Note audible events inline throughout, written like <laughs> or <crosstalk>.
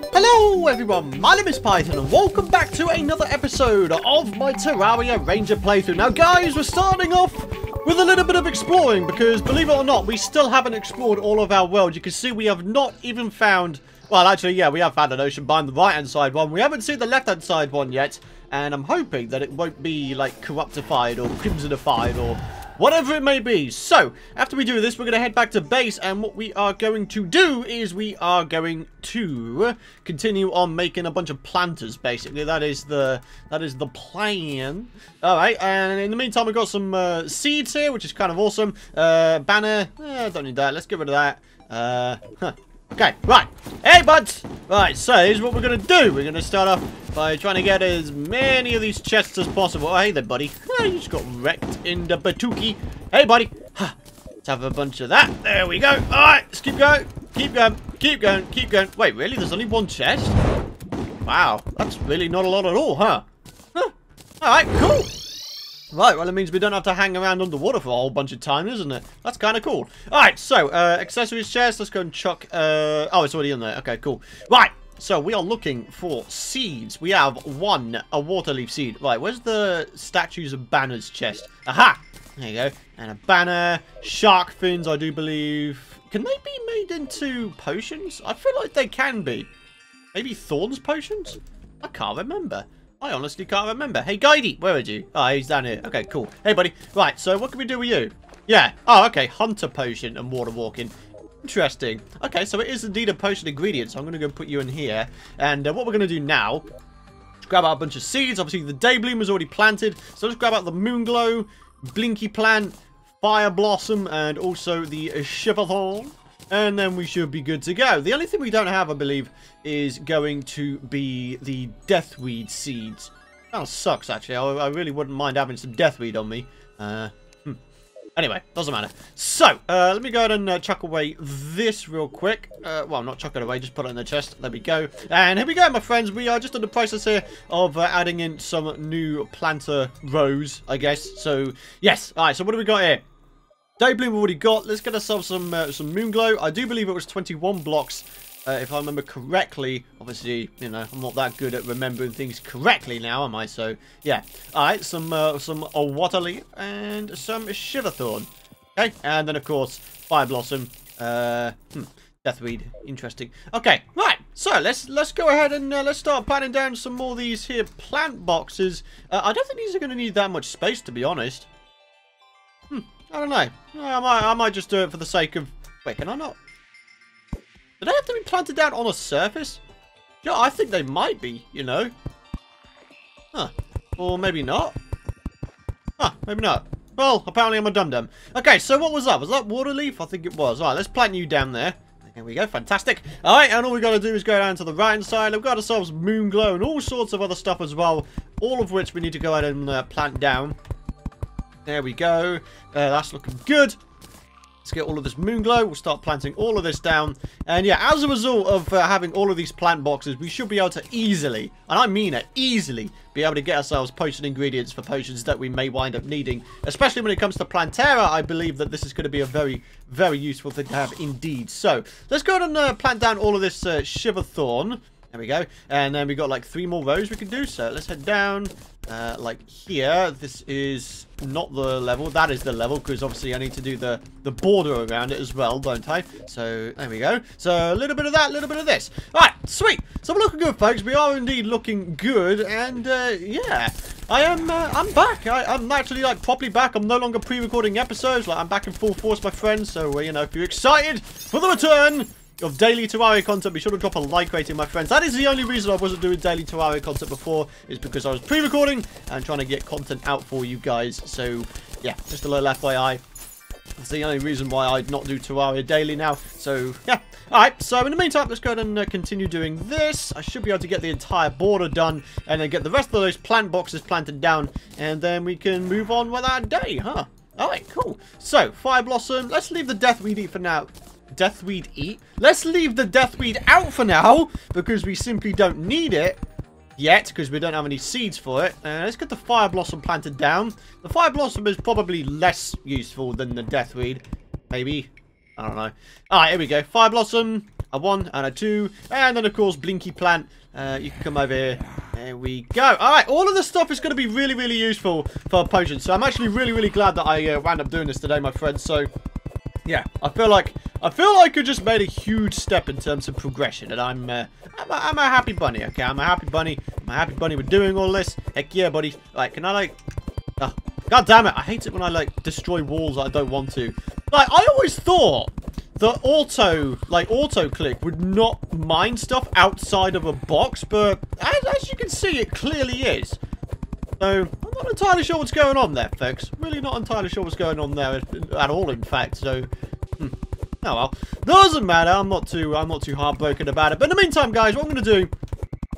Hello everyone, my name is Python and welcome back to another episode of my Terraria Ranger playthrough. Now guys, we're starting off with a little bit of exploring because believe it or not, we still haven't explored all of our world. You can see we have not even found, well actually yeah, we have found an ocean biome, the right hand side one. We haven't seen the left hand side one yet and I'm hoping that it won't be like corruptified or crimsonified or whatever it may be. So, after we do this, we're going to head back to base, and what we are going to do is we are going to continue on making a bunch of planters, basically. That is the that is the plan. Alright, and in the meantime, we've got some uh, seeds here, which is kind of awesome. Uh, banner, eh, don't need that. Let's get rid of that. Uh, huh. Okay, right. Hey, buds! Right, so here's what we're going to do. We're going to start off by trying to get as many of these chests as possible. Oh, hey there, buddy. Oh, you just got wrecked in the Batuki. Hey, buddy. Huh. Let's have a bunch of that. There we go. All right, let's keep going. Keep going. Keep going. Keep going. Wait, really? There's only one chest? Wow, that's really not a lot at all, huh? Huh. All right, cool. Right, well, it means we don't have to hang around underwater for a whole bunch of time, isn't it? That's kind of cool. All right, so, uh, accessories chest. Let's go and chuck... Uh, oh, it's already in there. Okay, cool. Right, so we are looking for seeds. We have one, a water leaf seed. Right, where's the statues of banners chest? Aha! There you go. And a banner. Shark fins, I do believe. Can they be made into potions? I feel like they can be. Maybe thorns potions? I can't remember. I honestly can't remember. Hey, Guidey, where are you? Oh, he's down here. Okay, cool. Hey, buddy. Right, so what can we do with you? Yeah. Oh, okay. Hunter potion and water walking. Interesting. Okay, so it is indeed a potion ingredient, so I'm going to go put you in here. And uh, what we're going to do now grab out a bunch of seeds. Obviously, the day bloom was already planted. So let's grab out the moon glow, blinky plant, fire blossom, and also the shiverthorn. And then we should be good to go. The only thing we don't have, I believe, is going to be the deathweed seeds. That sucks, actually. I, I, really wouldn't mind having some deathweed on me. Uh, hmm. Anyway, doesn't matter. So, uh, let me go ahead and uh, chuck away this real quick. Uh, well, not chuck it away, just put it in the chest. There we go. And here we go, my friends. We are just in the process here of uh, adding in some new planter rows, I guess. So, yes. All right, so what do we got here? Day Bloom already got. Let's get ourselves some uh, some Moon Glow. I do believe it was 21 blocks, uh, if I remember correctly. Obviously, you know, I'm not that good at remembering things correctly now, am I? So, yeah. Alright, some uh, some uh, Water Leaf and some Shiverthorn. Okay, and then, of course, Fire Blossom. Uh, hmm, Deathweed. Interesting. Okay, right. So, let's let's go ahead and uh, let's start planting down some more of these here plant boxes. Uh, I don't think these are going to need that much space, to be honest. Hmm. I don't know. I might, I might just do it for the sake of... Wait, can I not? Do they have to be planted down on a surface? Yeah, I think they might be, you know. Huh. Or maybe not. Huh, maybe not. Well, apparently I'm a dum-dum. Okay, so what was that? Was that water leaf? I think it was. Alright, let's plant you down there. There we go, fantastic. Alright, and all we got to do is go down to the right-hand side. We've got ourselves moon glow and all sorts of other stuff as well. All of which we need to go ahead and uh, plant down. There we go. Uh, that's looking good. Let's get all of this moon glow. We'll start planting all of this down. And yeah, as a result of uh, having all of these plant boxes, we should be able to easily, and I mean it, easily, be able to get ourselves potion ingredients for potions that we may wind up needing. Especially when it comes to Plantera, I believe that this is going to be a very, very useful thing to have indeed. So, let's go and uh, plant down all of this uh, Shiverthorn. There we go. And then we've got like three more rows we can do. So let's head down uh, like here. This is not the level. That is the level because obviously I need to do the, the border around it as well, don't I? So there we go. So a little bit of that, a little bit of this. All right, sweet. So we're looking good, folks. We are indeed looking good. And uh, yeah, I am uh, I'm back. I, am actually like properly back. I'm no longer pre-recording episodes. Like I'm back in full force, my friends. So, uh, you know, if you're excited for the return of daily Terraria content, be sure to drop a like rating, my friends. That is the only reason I wasn't doing daily Terraria content before, is because I was pre-recording and trying to get content out for you guys. So, yeah, just a little FYI. That's the only reason why I'd not do Terraria daily now. So, yeah. Alright, so in the meantime, let's go ahead and uh, continue doing this. I should be able to get the entire border done and then get the rest of those plant boxes planted down. And then we can move on with our day, huh? Alright, cool. So, Fire Blossom. Let's leave the Death Deathweed for now deathweed eat. Let's leave the deathweed out for now because we simply don't need it yet because we don't have any seeds for it. Uh, let's get the fire blossom planted down. The fire blossom is probably less useful than the deathweed. Maybe. I don't know. Alright, here we go. Fire blossom. a one and a two. And then, of course, Blinky Plant. Uh, you can come over here. There we go. All right, all of this stuff is going to be really, really useful for potions. So I'm actually really, really glad that I uh, wound up doing this today, my friends. So, yeah, I feel like I feel like I just made a huge step in terms of progression, and I'm uh, I'm, a, I'm a happy bunny. Okay, I'm a happy bunny. I'm a happy bunny with doing all this. Heck yeah, buddy. Like, can I like? Oh, God damn it! I hate it when I like destroy walls I don't want to. Like, I always thought the auto, like, auto click would not mine stuff outside of a box, but as, as you can see, it clearly is. So, not entirely sure what's going on there, folks. Really not entirely sure what's going on there at all, in fact, so... Hmm. Oh well. Doesn't matter, I'm not too I'm not too heartbroken about it. But in the meantime, guys, what I'm gonna do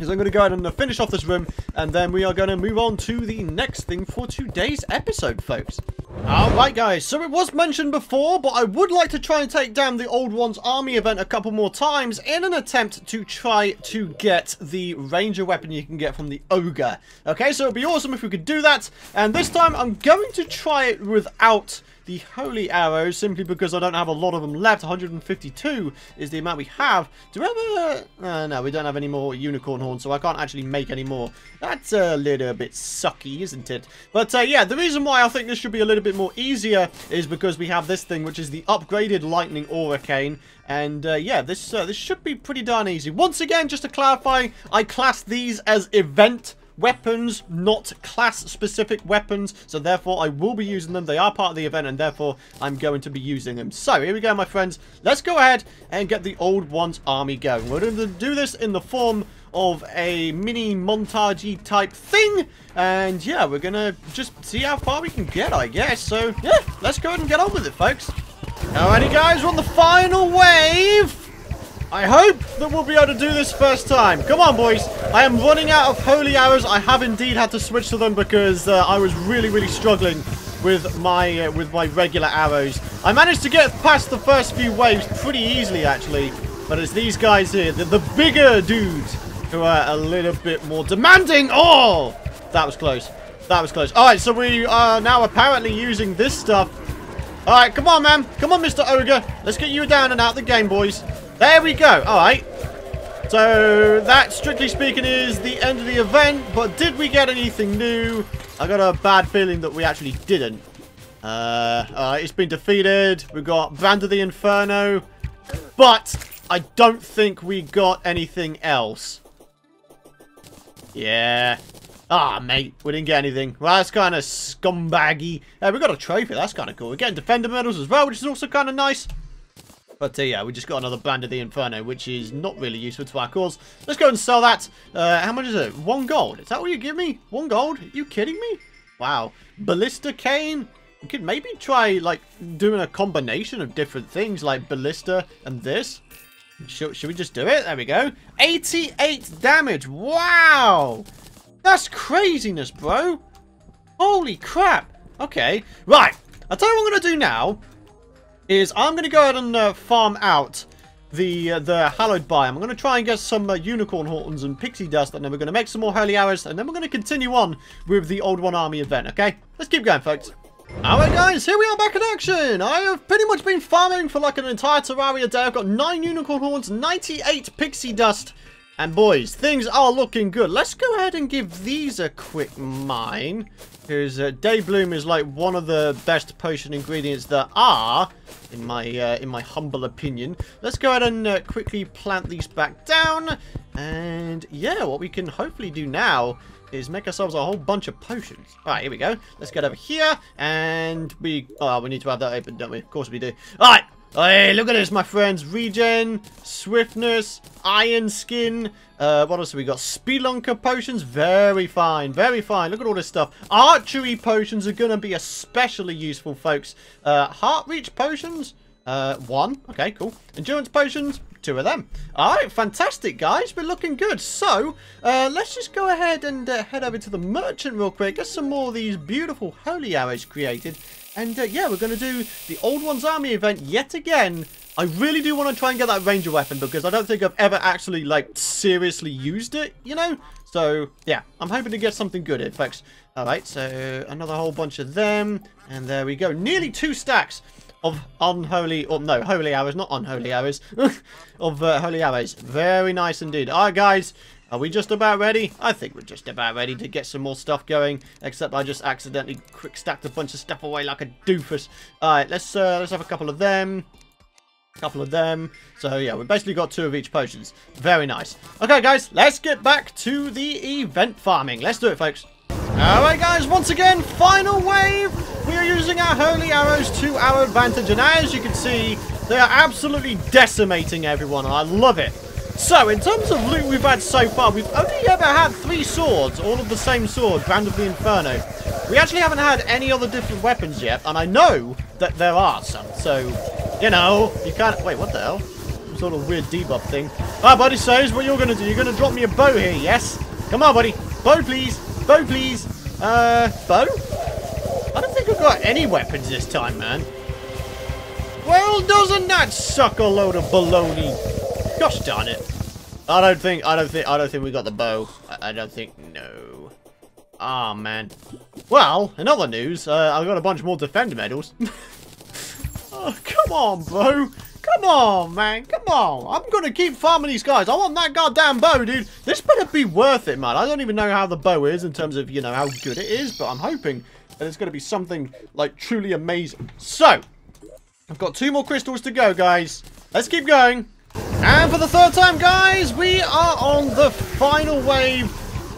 is I'm going to go ahead and finish off this room, and then we are going to move on to the next thing for today's episode, folks. Alright guys, so it was mentioned before, but I would like to try and take down the Old Ones Army event a couple more times in an attempt to try to get the ranger weapon you can get from the Ogre. Okay, so it would be awesome if we could do that, and this time I'm going to try it without the holy arrows simply because I don't have a lot of them left. 152 is the amount we have. Do we have a... Uh, no, we don't have any more unicorn horns, so I can't actually make any more. That's a little bit sucky, isn't it? But uh, yeah, the reason why I think this should be a little bit more easier is because we have this thing, which is the upgraded lightning aura cane. And uh, yeah, this uh, this should be pretty darn easy. Once again, just to clarify, I class these as event weapons, not class-specific weapons, so therefore I will be using them. They are part of the event, and therefore I'm going to be using them. So, here we go, my friends. Let's go ahead and get the Old Ones army going. We're going to do this in the form of a mini montagey type thing. And yeah, we're going to just see how far we can get, I guess. So yeah, let's go ahead and get on with it, folks. Alrighty, guys, we're on the final wave. I hope that we'll be able to do this first time. Come on, boys. I am running out of holy arrows. I have indeed had to switch to them because uh, I was really, really struggling with my uh, with my regular arrows. I managed to get past the first few waves pretty easily, actually. But it's these guys here, the, the bigger dudes, who are a little bit more demanding. Oh, that was close. That was close. All right, so we are now apparently using this stuff. All right, come on, man. Come on, Mr. Ogre. Let's get you down and out the game, boys. There we go. All right. So that, strictly speaking, is the end of the event. But did we get anything new? I got a bad feeling that we actually didn't. Uh, it's been defeated. We got Brand of the Inferno. But I don't think we got anything else. Yeah. Ah, mate, we didn't get anything. Well, that's kind of scumbaggy. Uh, we got a trophy. That's kind of cool. We're getting Defender medals as well, which is also kind of nice. But uh, yeah, we just got another Brand of the Inferno, which is not really useful to our cause. Let's go and sell that. Uh, how much is it? One gold. Is that what you give me? One gold? Are you kidding me? Wow. Ballista Cane? We could maybe try, like, doing a combination of different things, like Ballista and this. Should, should we just do it? There we go. 88 damage. Wow. That's craziness, bro. Holy crap. Okay. Right. I'll tell you what I'm going to do now is I'm going to go ahead and uh, farm out the uh, the hallowed biome. I'm going to try and get some uh, unicorn horns and pixie dust, and then we're going to make some more holy arrows, and then we're going to continue on with the Old One Army event, okay? Let's keep going, folks. Alright guys, here we are back in action! I have pretty much been farming for like an entire Terraria day. I've got 9 unicorn horns, 98 pixie dust, and boys, things are looking good. Let's go ahead and give these a quick mine. Because uh, Daybloom is like one of the best potion ingredients there are, in my uh, in my humble opinion. Let's go ahead and uh, quickly plant these back down. And yeah, what we can hopefully do now is make ourselves a whole bunch of potions. Alright, here we go. Let's get over here. And we... Oh, we need to have that open, don't we? Of course we do. Alright, Hey, look at this, my friends. Regen, swiftness, iron skin. Uh, what else have we got? Spelunker potions. Very fine. Very fine. Look at all this stuff. Archery potions are going to be especially useful, folks. Uh, heart reach potions. Uh, one. Okay, cool. Endurance potions. Two of them. All right, fantastic, guys. We're looking good. So, uh, let's just go ahead and uh, head over to the merchant real quick. Get some more of these beautiful holy arrows created. And uh, yeah, we're going to do the Old Ones Army event yet again. I really do want to try and get that ranger weapon because I don't think I've ever actually, like, seriously used it, you know? So, yeah, I'm hoping to get something good in folks. Alright, so another whole bunch of them. And there we go. Nearly two stacks of unholy, or no, holy arrows, not unholy arrows, <laughs> of uh, holy arrows. Very nice indeed. Alright guys, are we just about ready? I think we're just about ready to get some more stuff going, except I just accidentally quick stacked a bunch of stuff away like a doofus. Alright, let's, uh, let's have a couple of them. A couple of them. So yeah, we've basically got two of each potions. Very nice. Okay guys, let's get back to the event farming. Let's do it folks. Alright guys, once again, final wave! We are using our holy arrows to our advantage, and as you can see, they are absolutely decimating everyone, I love it. So, in terms of loot we've had so far, we've only ever had three swords, all of the same sword, Brand of the Inferno. We actually haven't had any other different weapons yet, and I know that there are some, so, you know, you can't... Wait, what the hell? Some sort of weird debuff thing. Ah, buddy says, what you're to do, you're to drop me a bow here, yes? Come on, buddy. Bow, please. Bow, please. Uh, bow? I don't think I've got any weapons this time, man. Well, doesn't that suck a load of baloney? Gosh darn it. I don't think, I don't think, I don't think we got the bow. I, I don't think, no. Ah, oh, man. Well, in other news, uh, I've got a bunch more defender medals. <laughs> oh, come on, bro. Come on, man. Come on. I'm going to keep farming these guys. I want that goddamn bow, dude. This better be worth it, man. I don't even know how the bow is in terms of, you know, how good it is, but I'm hoping that it's going to be something, like, truly amazing. So, I've got two more crystals to go, guys. Let's keep going. And for the third time, guys, we are on the final wave.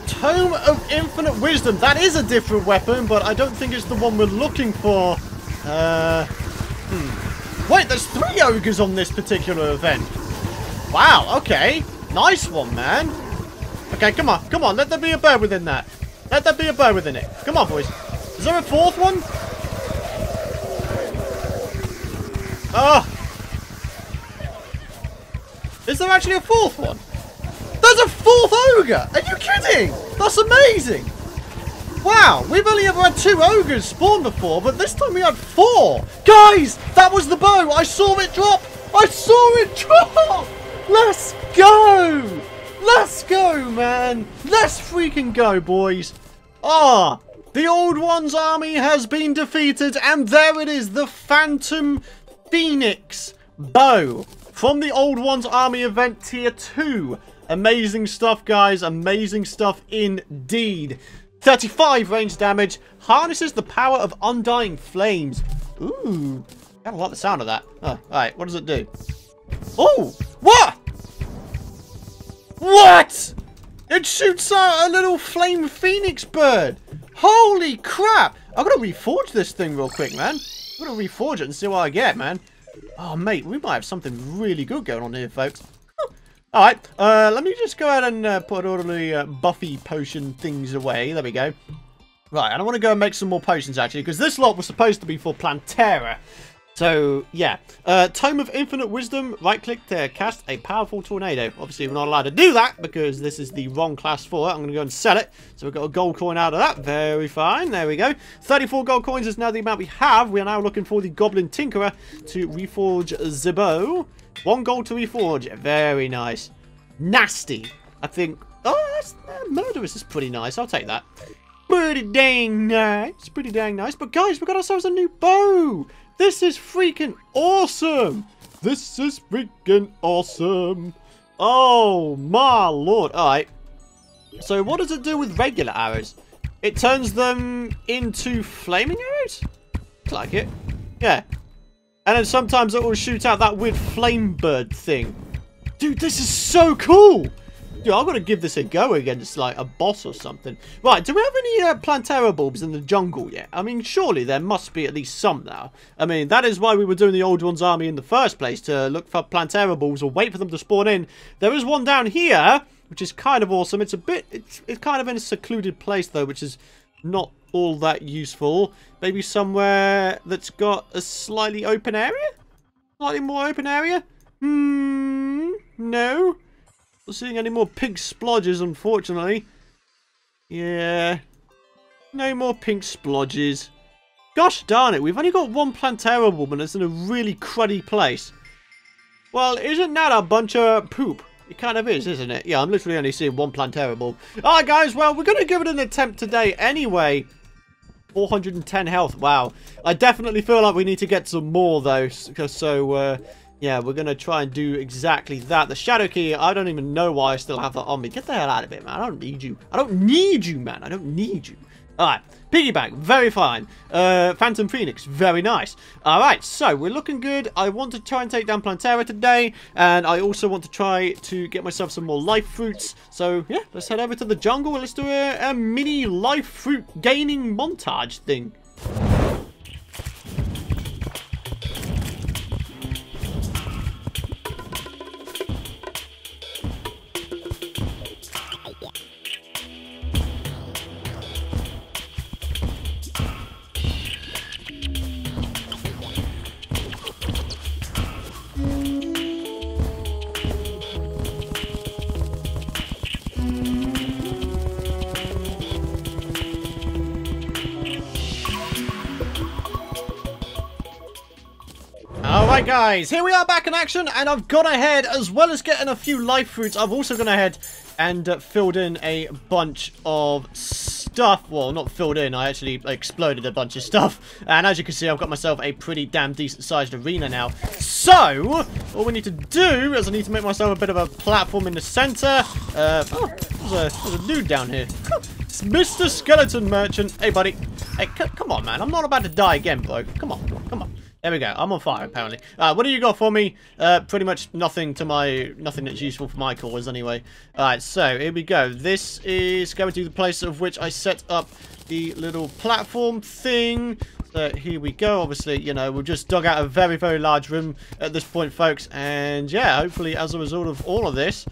Tome of Infinite Wisdom. That is a different weapon, but I don't think it's the one we're looking for. Uh, hmm. Wait, there's three ogres on this particular event. Wow, okay. Nice one, man. Okay, come on. Come on, let there be a bird within that. Let there be a bird within it. Come on, boys. Is there a fourth one? Oh. Is there actually a fourth one? There's a fourth ogre! Are you kidding? That's amazing! Wow, we've only ever had two ogres spawn before, but this time we had four. Guys, that was the bow. I saw it drop. I saw it drop. Let's go. Let's go, man. Let's freaking go, boys. Ah, the Old One's army has been defeated, and there it is, the Phantom Phoenix bow from the Old One's army event tier 2. Amazing stuff, guys. Amazing stuff indeed. 35 range damage. Harnesses the power of undying flames. Ooh. I like the sound of that. Oh, alright. What does it do? Oh! What? What? It shoots out a little flame phoenix bird. Holy crap. Got to reforge this thing real quick, man. I'm gonna reforge it and see what I get, man. Oh, mate. We might have something really good going on here, folks. Alright, uh, let me just go ahead and uh, put all the uh, Buffy potion things away. There we go. Right, and I want to go and make some more potions, actually, because this lot was supposed to be for Plantera. So, yeah. Uh, Tome of Infinite Wisdom, right-click to cast a powerful tornado. Obviously, we're not allowed to do that, because this is the wrong class for it. I'm going to go and sell it. So, we've got a gold coin out of that. Very fine. There we go. 34 gold coins is now the amount we have. We are now looking for the Goblin Tinkerer to reforge Zibo. One gold to reforge. Very nice. Nasty. I think... Oh, that's, uh, Murderous is pretty nice. I'll take that. Pretty dang nice. Pretty dang nice. But guys, we got ourselves a new bow. This is freaking awesome. This is freaking awesome. Oh, my lord. All right. So what does it do with regular arrows? It turns them into flaming arrows? Looks like it. Yeah. And then sometimes it will shoot out that weird flame bird thing. Dude, this is so cool! Dude, I've got to give this a go against, like, a boss or something. Right, do we have any uh, Plantera bulbs in the jungle yet? I mean, surely there must be at least some now. I mean, that is why we were doing the Old One's army in the first place, to look for Plantera bulbs or wait for them to spawn in. There is one down here, which is kind of awesome. It's a bit, it's, it's kind of in a secluded place, though, which is not all that useful. Maybe somewhere that's got a slightly open area? Slightly more open area? Hmm, no. Not seeing any more pink splodges, unfortunately. Yeah. No more pink splodges. Gosh darn it, we've only got one Plantera woman that's in a really cruddy place. Well, isn't that a bunch of poop? It kind of is, isn't it? Yeah, I'm literally only seeing one Plantera. Alright guys, well, we're going to give it an attempt today anyway. 410 health. Wow. I definitely feel like we need to get some more, though. So, uh, yeah, we're going to try and do exactly that. The Shadow Key, I don't even know why I still have that on me. Get the hell out of it, man. I don't need you. I don't need you, man. I don't need you. Alright, Piggyback, very fine. Uh, Phantom Phoenix, very nice. Alright, so we're looking good. I want to try and take down Plantera today, and I also want to try to get myself some more life fruits. So, yeah, let's head over to the jungle and let's do a, a mini life fruit gaining montage thing. Alright guys, here we are back in action and I've gone ahead, as well as getting a few life fruits, I've also gone ahead and uh, filled in a bunch of stuff. Well, not filled in, I actually exploded a bunch of stuff. And as you can see, I've got myself a pretty damn decent sized arena now. So, all we need to do is I need to make myself a bit of a platform in the center. Uh, oh, there's a, there's a dude down here. It's Mr. Skeleton Merchant. Hey, buddy. Hey, come on, man. I'm not about to die again, bro. Come on, come on, come on. There we go. I'm on fire, apparently. Uh, what do you got for me? Uh, pretty much nothing to my... Nothing that's useful for my cause, anyway. Alright, so, here we go. This is going to be the place of which I set up the little platform thing. So, here we go. Obviously, you know, we've just dug out a very, very large room at this point, folks. And, yeah, hopefully, as a result of all of this,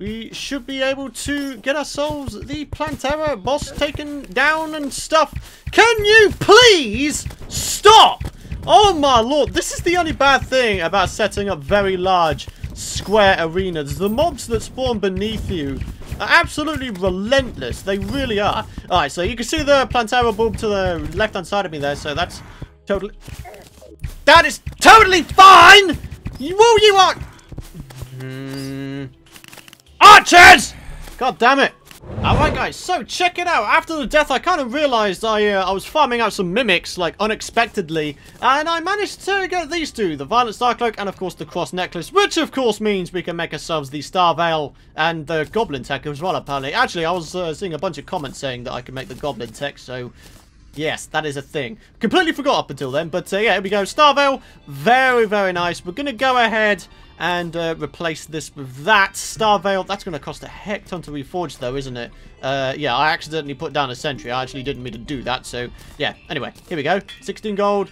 we should be able to get ourselves the Plantera boss taken down and stuff. Can you please stop? Oh my lord, this is the only bad thing about setting up very large square arenas. The mobs that spawn beneath you are absolutely relentless. They really are. Alright, so you can see the Plantera bulb to the left-hand side of me there, so that's totally... That is totally fine! You, you are... Mm. Archers! God damn it! Alright guys, so check it out. After the death, I kind of realized I uh, I was farming out some mimics, like, unexpectedly. And I managed to get these two, the Violet Star Cloak and, of course, the Cross Necklace. Which, of course, means we can make ourselves the Star Veil and the Goblin Tech as well, apparently. Actually, I was uh, seeing a bunch of comments saying that I could make the Goblin Tech, so... Yes, that is a thing. Completely forgot up until then, but uh, yeah, here we go. Star Veil, very, very nice. We're going to go ahead and uh, replace this with that. Star Veil, that's going to cost a heck ton to reforge though, isn't it? Uh, yeah, I accidentally put down a sentry. I actually didn't mean to do that, so yeah. Anyway, here we go. 16 gold,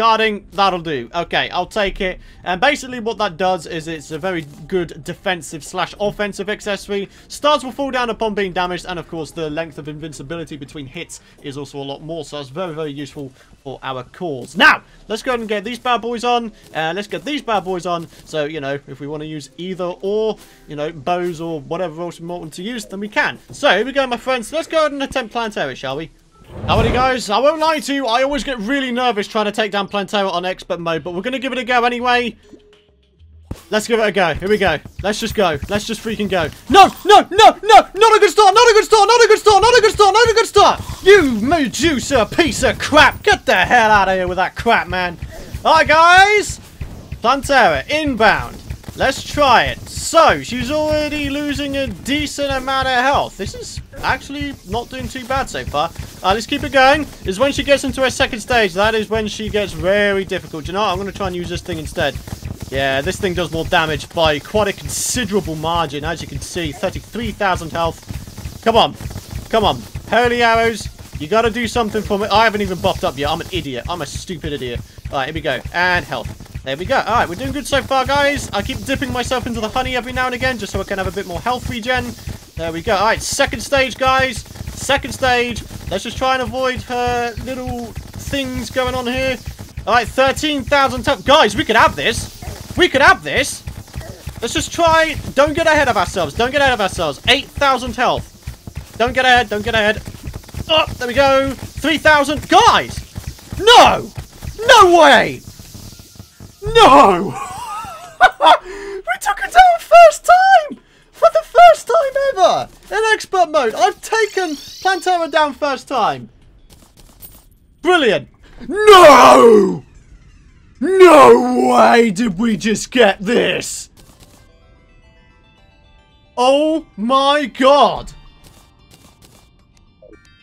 Guarding, that'll do. Okay, I'll take it. And basically what that does is it's a very good defensive slash offensive accessory. Stars will fall down upon being damaged, and of course the length of invincibility between hits is also a lot more, so it's very, very useful for our cause. Now, let's go ahead and get these bad boys on. Uh, let's get these bad boys on. So, you know, if we want to use either or, you know, bows or whatever else we want to use, then we can. So, here we go, my friends. Let's go ahead and attempt Plantera, shall we? Howdy guys, I won't lie to you, I always get really nervous trying to take down Plantera on expert mode, but we're going to give it a go anyway. Let's give it a go. Here we go. Let's just go. Let's just freaking go. No, no, no, no, not a good start, not a good start, not a good start, not a good start, not a good start. You Medusa piece of crap. Get the hell out of here with that crap, man. Alright, guys. Plantera, inbound. Let's try it. So, she's already losing a decent amount of health. This is actually not doing too bad so far. Uh, let's keep it going. Is when she gets into her second stage, that is when she gets very difficult. You know what? I'm going to try and use this thing instead. Yeah, this thing does more damage by quite a considerable margin. As you can see, 33,000 health. Come on. Come on. Holy arrows. You got to do something for me. I haven't even buffed up yet. I'm an idiot. I'm a stupid idiot. All right, here we go. And health. There we go. Alright, we're doing good so far, guys. I keep dipping myself into the honey every now and again just so I can have a bit more health regen. There we go. Alright, second stage, guys. Second stage. Let's just try and avoid her little things going on here. Alright, 13,000 Guys, we could have this. We could have this. Let's just try. Don't get ahead of ourselves. Don't get ahead of ourselves. 8,000 health. Don't get ahead. Don't get ahead. Oh, there we go. 3,000. Guys! No! No way! No! <laughs> we took it down first time! For the first time ever! In expert mode! I've taken Plantera down first time. Brilliant. No! No way did we just get this! Oh my god!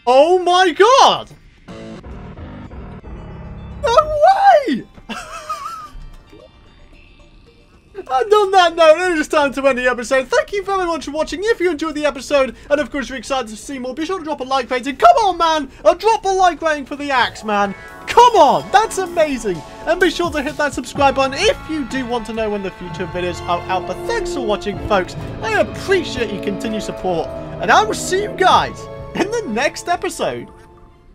Oh my god! No way! <laughs> And on that note, it is time to end the episode. Thank you very much for watching. If you enjoyed the episode, and of course you're excited to see more, be sure to drop a like rating. Come on, man! A drop a like rating for the axe, man. Come on! That's amazing! And be sure to hit that subscribe button if you do want to know when the future videos are out. But thanks for watching, folks. I appreciate your continued support. And I will see you guys in the next episode.